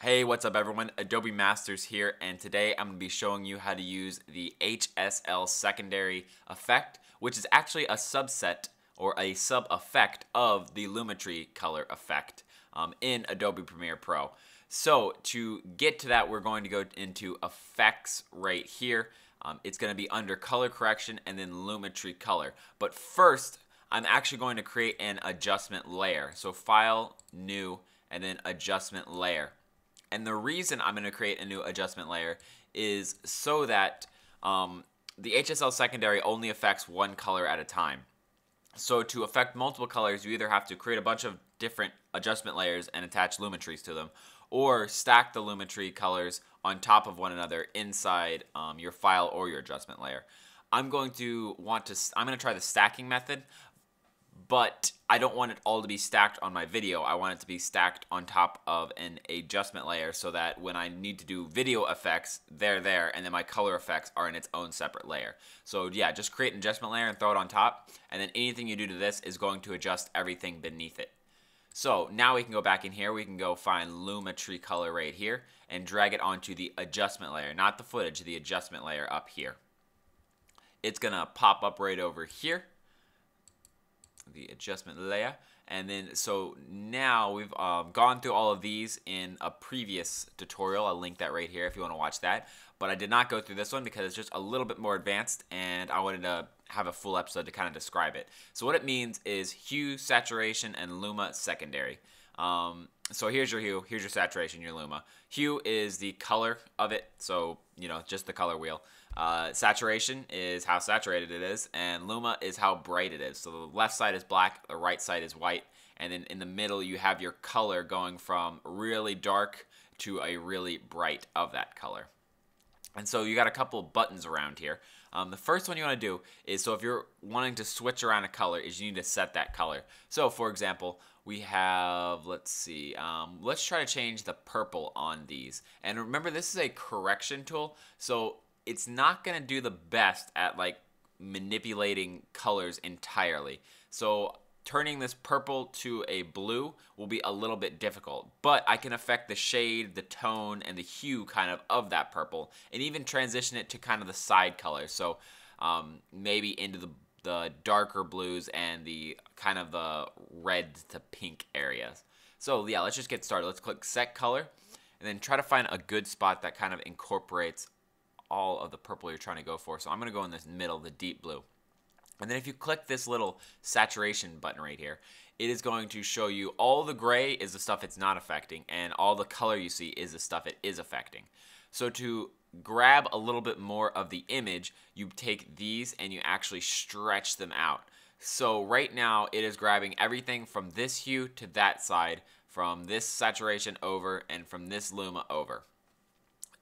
Hey, what's up everyone? Adobe Masters here, and today I'm going to be showing you how to use the HSL secondary effect, which is actually a subset or a sub-effect of the Lumetri color effect um, in Adobe Premiere Pro. So to get to that, we're going to go into effects right here. Um, it's going to be under color correction and then Lumetri color. But first, I'm actually going to create an adjustment layer. So file, new, and then adjustment layer. And the reason I'm going to create a new adjustment layer is so that um, the HSL secondary only affects one color at a time. So to affect multiple colors, you either have to create a bunch of different adjustment layers and attach Lumetris to them, or stack the Lumetri colors on top of one another inside um, your file or your adjustment layer. I'm going to want to, I'm going to try the stacking method, but I don't want it all to be stacked on my video. I want it to be stacked on top of an adjustment layer so that when I need to do video effects, they're there, and then my color effects are in its own separate layer. So yeah, just create an adjustment layer and throw it on top, and then anything you do to this is going to adjust everything beneath it. So now we can go back in here, we can go find Lumetri color right here, and drag it onto the adjustment layer, not the footage, the adjustment layer up here. It's gonna pop up right over here the adjustment layer. And then, so now we've um, gone through all of these in a previous tutorial. I'll link that right here if you want to watch that. But I did not go through this one because it's just a little bit more advanced and I wanted to have a full episode to kind of describe it. So what it means is hue, saturation, and luma secondary. Um, so here's your hue, here's your saturation, your luma. Hue is the color of it, so, you know, just the color wheel. Uh, saturation is how saturated it is, and luma is how bright it is. So the left side is black, the right side is white, and then in the middle you have your color going from really dark to a really bright of that color. And so you got a couple buttons around here. Um, the first one you want to do is, so if you're wanting to switch around a color, is you need to set that color. So for example, we have, let's see, um, let's try to change the purple on these. And remember, this is a correction tool, so it's not going to do the best at like manipulating colors entirely. So turning this purple to a blue will be a little bit difficult, but I can affect the shade, the tone, and the hue kind of of that purple, and even transition it to kind of the side colors. So um, maybe into the, the darker blues and the kind of the red to pink areas. So yeah, let's just get started. Let's click set color and then try to find a good spot that kind of incorporates all of the purple you're trying to go for. So I'm going to go in this middle, the deep blue. And then if you click this little saturation button right here, it is going to show you all the gray is the stuff it's not affecting, and all the color you see is the stuff it is affecting. So to grab a little bit more of the image, you take these and you actually stretch them out. So right now it is grabbing everything from this hue to that side, from this saturation over, and from this luma over.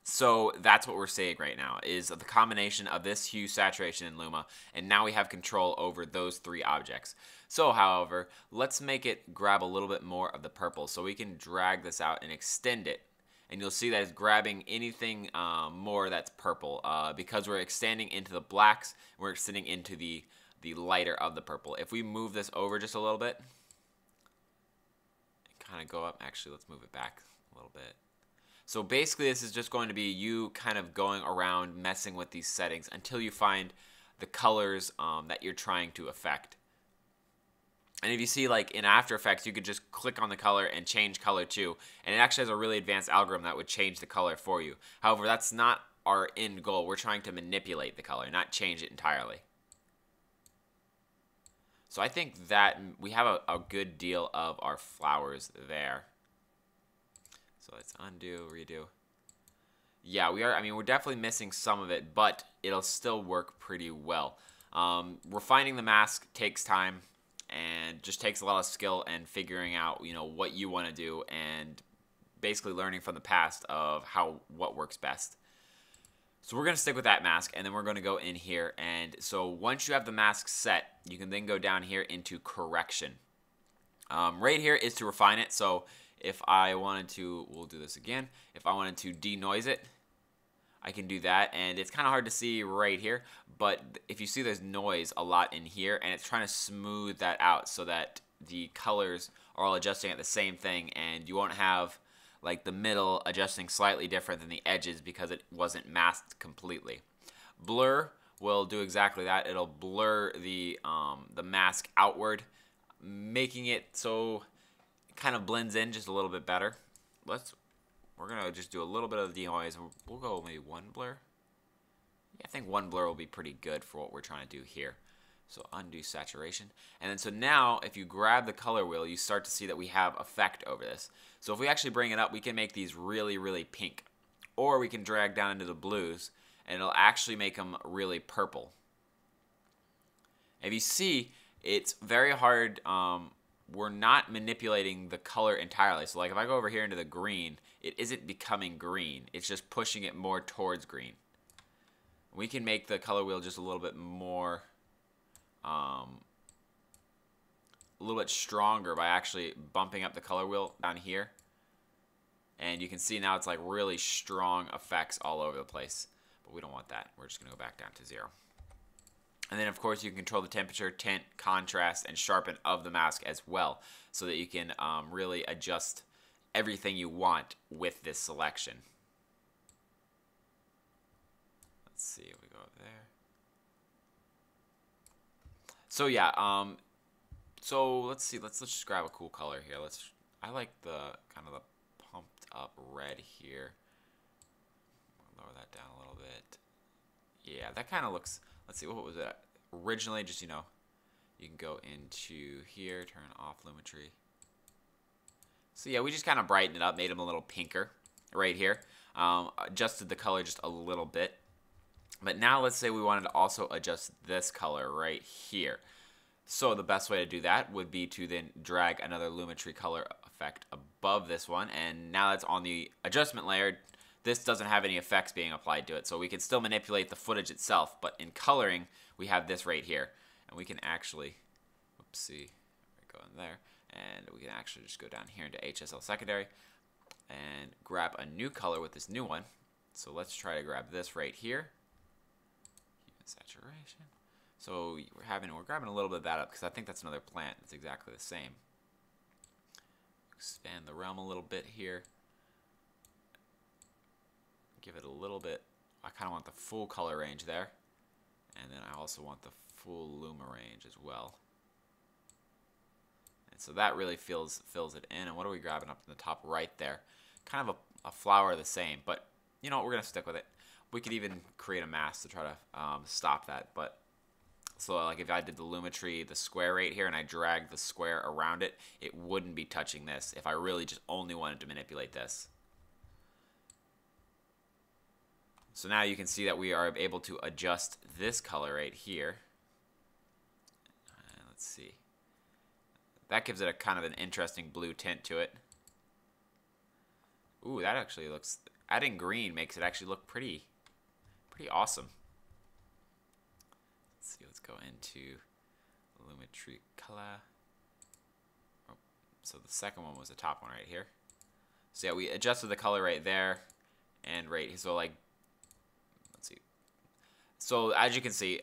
So that's what we're seeing right now is the combination of this hue, saturation, and luma, and now we have control over those three objects. So, however, let's make it grab a little bit more of the purple. So we can drag this out and extend it. And you'll see that it's grabbing anything um, more that's purple. Uh, because we're extending into the blacks, we're extending into the, the lighter of the purple. If we move this over just a little bit, kind of go up. Actually, let's move it back a little bit. So basically this is just going to be you kind of going around messing with these settings until you find the colors um, that you're trying to affect. And if you see like in After Effects, you could just click on the color and change color too. And it actually has a really advanced algorithm that would change the color for you. However, that's not our end goal. We're trying to manipulate the color, not change it entirely. So I think that we have a, a good deal of our flowers there. So let's undo, redo. Yeah, we are, I mean, we're definitely missing some of it, but it'll still work pretty well. Um, refining the mask takes time and just takes a lot of skill and figuring out, you know, what you want to do and basically learning from the past of how, what works best. So we're going to stick with that mask and then we're going to go in here. And so once you have the mask set, you can then go down here into correction. Um, right here is to refine it. So if I wanted to, we'll do this again. If I wanted to denoise it, I can do that. And it's kind of hard to see right here, but if you see there's noise a lot in here and it's trying to smooth that out so that the colors are all adjusting at the same thing and you won't have like the middle adjusting slightly different than the edges because it wasn't masked completely. Blur will do exactly that. It'll blur the um, the mask outward, making it so kind of blends in just a little bit better. Let's we're gonna just do a little bit of the denoise. We'll go maybe one blur. Yeah, I think one blur will be pretty good for what we're trying to do here. So undo saturation. And then so now if you grab the color wheel, you start to see that we have effect over this. So if we actually bring it up, we can make these really, really pink. Or we can drag down into the blues and it'll actually make them really purple. If you see, it's very hard. Um, we're not manipulating the color entirely. So like if I go over here into the green, it isn't becoming green. It's just pushing it more towards green. We can make the color wheel just a little bit more, um, a little bit stronger by actually bumping up the color wheel down here. And you can see now it's like really strong effects all over the place. But we don't want that. We're just going to go back down to zero. And then, of course, you can control the temperature, tint, contrast, and sharpen of the mask as well so that you can um, really adjust everything you want with this selection. Let's see if we go up there. So yeah, um, so let's see. Let's let's just grab a cool color here. Let's. I like the kind of the pumped up red here. Lower that down a little bit. Yeah, that kind of looks. Let's see. What was it originally? Just you know, you can go into here, turn off Lumetri. So yeah, we just kind of brightened it up, made them a little pinker right here. Um, adjusted the color just a little bit. But now let's say we wanted to also adjust this color right here. So the best way to do that would be to then drag another Lumetri color effect above this one. And now that's on the adjustment layer, this doesn't have any effects being applied to it. So we can still manipulate the footage itself. But in coloring, we have this right here. And we can actually, oopsie, go in there. And we can actually just go down here into HSL secondary and grab a new color with this new one. So let's try to grab this right here saturation. So we're having we're grabbing a little bit of that up because I think that's another plant that's exactly the same. Expand the realm a little bit here. Give it a little bit. I kind of want the full color range there, and then I also want the full luma range as well. And so that really fills fills it in. And what are we grabbing up in the top right there? Kind of a, a flower the same, but you know what? We're gonna stick with it we could even create a mask to try to um, stop that. But so like if I did the Lumetri, the square right here, and I dragged the square around it, it wouldn't be touching this if I really just only wanted to manipulate this. So now you can see that we are able to adjust this color right here. Uh, let's see. That gives it a kind of an interesting blue tint to it. Ooh, that actually looks... Adding green makes it actually look pretty pretty awesome. Let's see, let's go into Lumetri color. Oh, so the second one was the top one right here. So yeah, we adjusted the color right there and right, so like. So as you can see,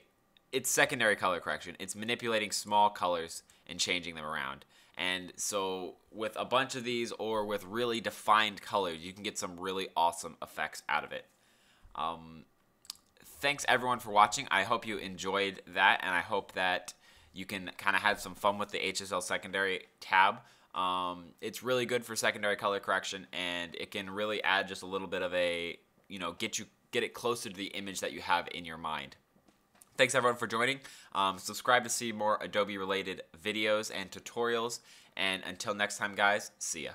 it's secondary color correction. It's manipulating small colors and changing them around. And so with a bunch of these or with really defined colors, you can get some really awesome effects out of it. Um, thanks everyone for watching. I hope you enjoyed that, and I hope that you can kind of have some fun with the HSL secondary tab. Um, it's really good for secondary color correction, and it can really add just a little bit of a, you know, get you get it closer to the image that you have in your mind. Thanks everyone for joining. Um, subscribe to see more Adobe related videos and tutorials. And until next time, guys, see ya.